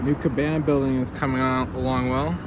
New cabana building is coming out along well.